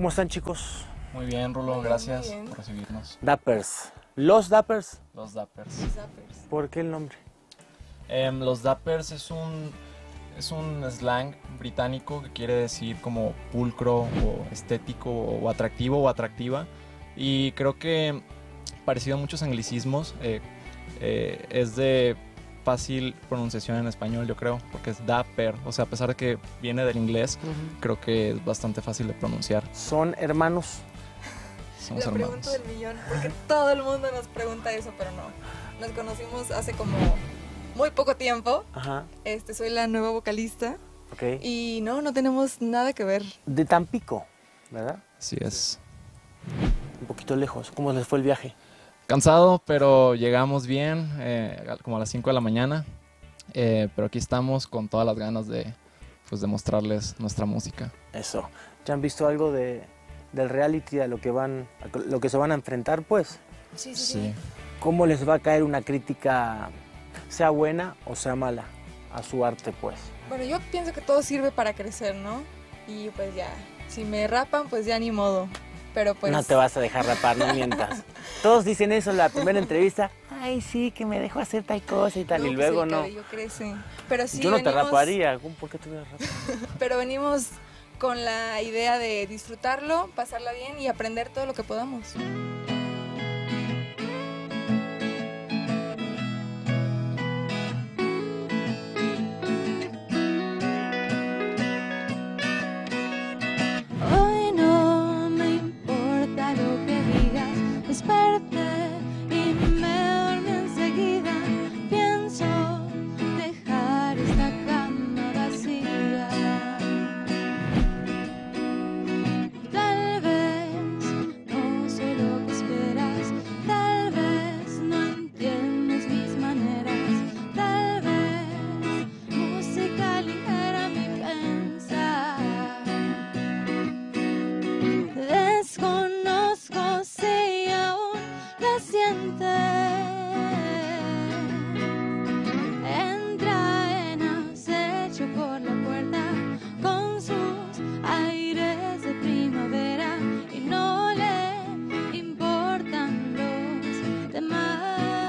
¿Cómo están chicos? Muy bien, Rulo, gracias bien. por recibirnos. Dappers. Los Dappers. Los Dappers. Zappers. ¿Por qué el nombre? Em, los Dappers es un, es un slang británico que quiere decir como pulcro o estético o atractivo o atractiva. Y creo que, parecido a muchos anglicismos, eh, eh, es de fácil pronunciación en español, yo creo, porque es Dapper. O sea, a pesar de que viene del inglés, creo que es bastante fácil de pronunciar. Son hermanos. Somos La hermanos. pregunta del millón, porque todo el mundo nos pregunta eso, pero no. Nos conocimos hace como muy poco tiempo. Ajá. Este, soy la nueva vocalista Ok. y no, no tenemos nada que ver. De Tampico, ¿verdad? Así es. Un poquito lejos. ¿Cómo les fue el viaje? Cansado, pero llegamos bien, eh, como a las 5 de la mañana. Eh, pero aquí estamos con todas las ganas de, pues, de mostrarles nuestra música. Eso. ¿Ya han visto algo de, del reality a lo que van, a lo que se van a enfrentar, pues? Sí, Sí. ¿Cómo les va a caer una crítica, sea buena o sea mala, a su arte, pues? Bueno, yo pienso que todo sirve para crecer, ¿no? Y pues ya, si me rapan, pues ya ni modo. Pero pues... No te vas a dejar rapar, no mientas. Todos dicen eso en la primera entrevista. Ay, sí, que me dejo hacer tal cosa y tal. y pues, luego el no. cabello crece. Pero sí, Yo no te venimos- raparía. ¿Por qué te voy a rapar? Pero venimos con la idea de disfrutarlo, pasarla bien y aprender todo lo que podamos.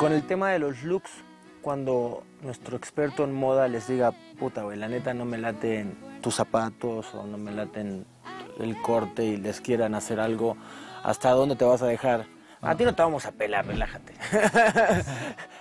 Con el tema de los looks, cuando nuestro experto en moda les diga, puta, güey, la neta no me laten tus zapatos o no me laten el corte y les quieran hacer algo, ¿hasta dónde te vas a dejar? A ti no te vamos a pelar, relájate.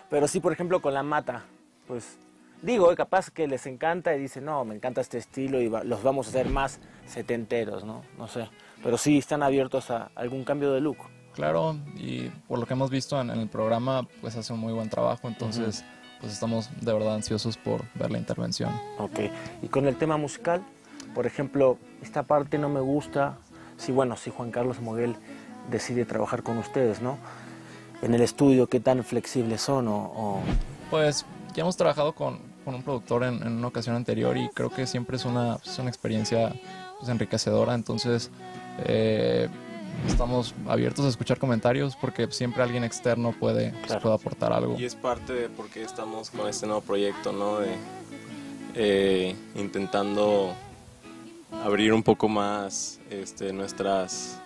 Pero sí, por ejemplo, con la mata, pues digo, eh, capaz que les encanta y dicen, no, me encanta este estilo y los vamos a hacer más setenteros, ¿no? No sé. Pero sí están abiertos a algún cambio de look. Claro, y por lo que hemos visto en, en el programa, pues hace un muy buen trabajo. Entonces, pues estamos de verdad ansiosos por ver la intervención. Ok. Y con el tema musical, por ejemplo, esta parte no me gusta. Si, bueno, si Juan Carlos Moguel decide trabajar con ustedes, ¿no? En el estudio, ¿qué tan flexibles son? O, o- Pues ya hemos trabajado con, con un productor en, en una ocasión anterior y creo que siempre es una, es una experiencia pues, enriquecedora. Entonces, eh, estamos abiertos a escuchar comentarios porque siempre alguien externo puede, pues, puede aportar algo. Y es parte de por qué estamos con este nuevo proyecto, ¿no? De eh, intentando abrir un poco más este, nuestras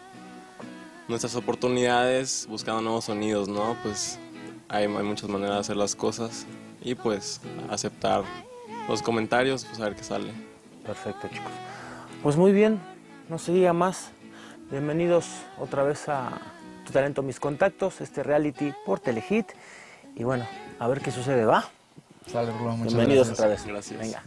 nuestras oportunidades, buscando nuevos sonidos, ¿no? Pues hay, hay muchas maneras de hacer las cosas y pues aceptar los comentarios, pues a ver qué sale. Perfecto, chicos. Pues muy bien, no se diga más. Bienvenidos otra vez a Tu Talento, Mis Contactos, este reality por Telehit. Y bueno, a ver qué sucede, ¿va? Sale, Rulo, muchas Bienvenidos gracias. otra vez. Gracias. Venga.